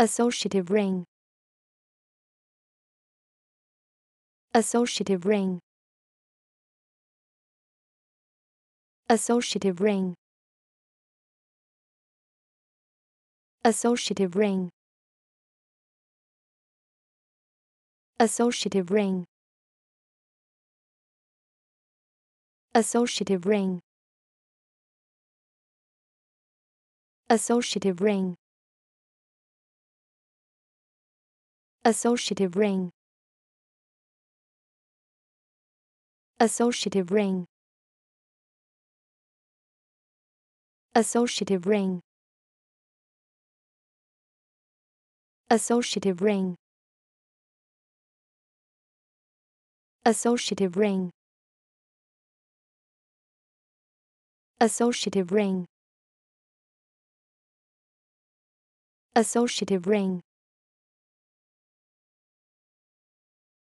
associative ring. Associative ring. Associative ring. Associative ring. Associative ring. Associative ring. Associative ring associative ring. Associative ring. Associative ring. Associative ring. Associative ring. Associative ring. Associative ring